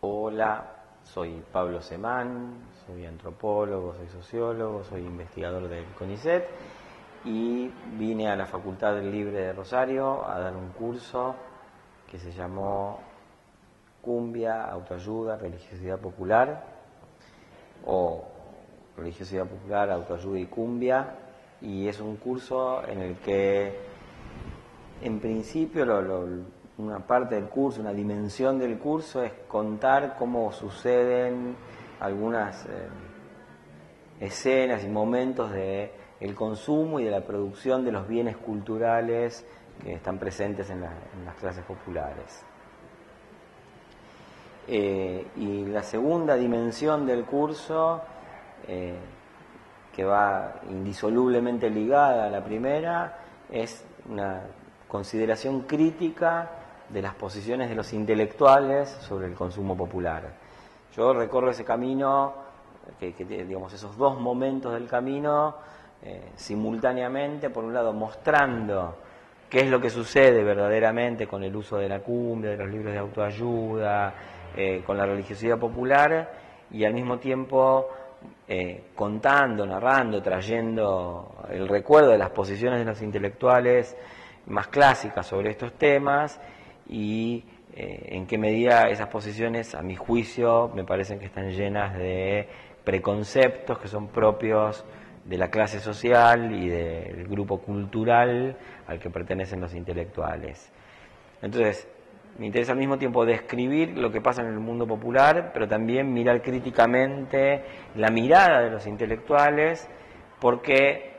Hola, soy Pablo Semán, soy antropólogo, soy sociólogo, soy investigador del CONICET y vine a la Facultad Libre de Rosario a dar un curso que se llamó Cumbia, Autoayuda, Religiosidad Popular o Religiosidad Popular, Autoayuda y Cumbia y es un curso en el que en principio una parte del curso, una dimensión del curso es contar cómo suceden algunas eh, escenas y momentos de el consumo y de la producción de los bienes culturales que están presentes en, las clases populares. Eh, y la segunda dimensión del curso, eh, que va indisolublemente ligada a la primera, es una consideración crítica de las posiciones de los intelectuales sobre el consumo popular. Yo recorro ese camino, que, digamos, esos dos momentos del camino, eh, simultáneamente, por un lado, mostrando qué es lo que sucede verdaderamente con el uso de la cumbia, de los libros de autoayuda, eh, con la religiosidad popular, y al mismo tiempo eh, contando, narrando, trayendo el recuerdo de las posiciones de los intelectuales más clásicas sobre estos temas y en qué medida esas posiciones, a mi juicio, me parecen que están llenas de preconceptos que son propios de la clase social y del grupo cultural al que pertenecen los intelectuales. Entonces, me interesa al mismo tiempo describir lo que pasa en el mundo popular, pero también mirar críticamente la mirada de los intelectuales, porque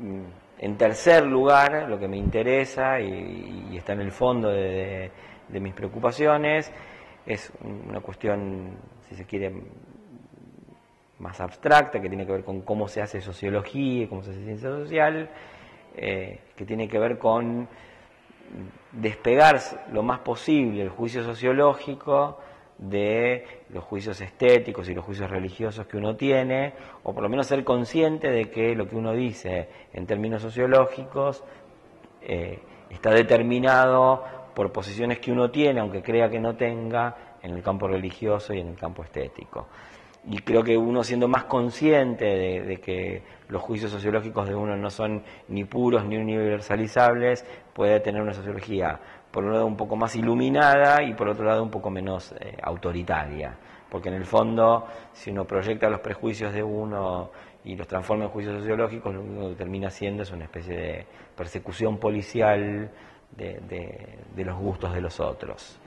mm, en tercer lugar, lo que me interesa y, está en el fondo de mis preocupaciones, es una cuestión, si se quiere, más abstracta, que tiene que ver con cómo se hace sociología, cómo se hace ciencia social, eh, que tiene que ver con despegar lo más posible el juicio sociológico de los juicios estéticos y los juicios religiosos que uno tiene, o por lo menos ser consciente de que lo que uno dice en términos sociológicos eh, está determinado por posiciones que uno tiene, aunque crea que no tenga, en el campo religioso y en el campo estético y creo que uno siendo más consciente de, que los juicios sociológicos de uno no son ni puros ni universalizables, puede tener una sociología, por un lado, un poco más iluminada y por otro lado, un poco menos eh, autoritaria. Porque en el fondo, si uno proyecta los prejuicios de uno y los transforma en juicios sociológicos, lo único que termina siendo es una especie de persecución policial de los gustos de los otros.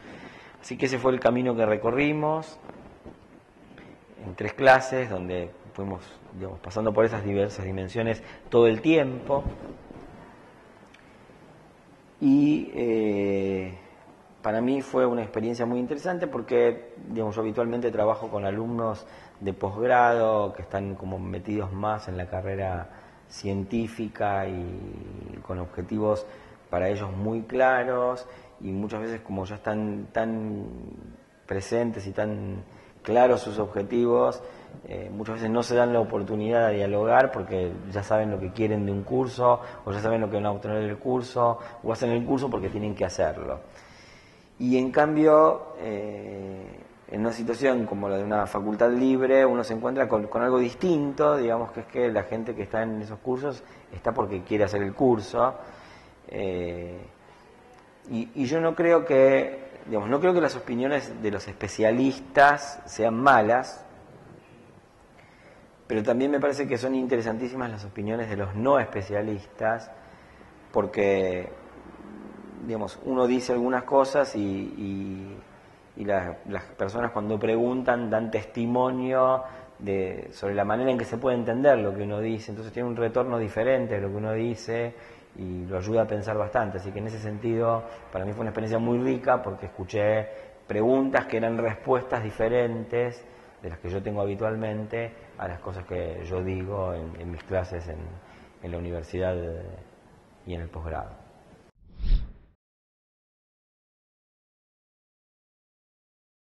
Así que ese fue el camino que recorrimos en tres clases donde fuimos pasando por esas diversas dimensiones todo el tiempo. Y eh, para mí fue una experiencia muy interesante porque digamos, yo habitualmente trabajo con alumnos de posgrado que están como metidos más en la carrera científica y con objetivos para ellos muy claros y muchas veces como ya están tan presentes y tan claros sus objetivos, eh, muchas veces no se dan la oportunidad de dialogar porque ya saben lo que quieren de un curso, o ya saben lo que van a obtener del curso, o hacen el curso porque tienen que hacerlo. Y en cambio, eh, en una situación como la de una facultad libre, uno se encuentra con, algo distinto, digamos que es que la gente que está en esos cursos está porque quiere hacer el curso. Eh, y yo no creo que no creo que las opiniones de los especialistas sean malas, pero también me parece que son interesantísimas las opiniones de los no especialistas, porque, digamos, uno dice algunas cosas y, las personas cuando preguntan dan testimonio de, sobre la manera en que se puede entender lo que uno dice, entonces tiene un retorno diferente de lo que uno dice y lo ayuda a pensar bastante. Así que en ese sentido, para mí fue una experiencia muy rica porque escuché preguntas que eran respuestas diferentes de las que yo tengo habitualmente a las cosas que yo digo en, mis clases en, en la universidad y en el posgrado.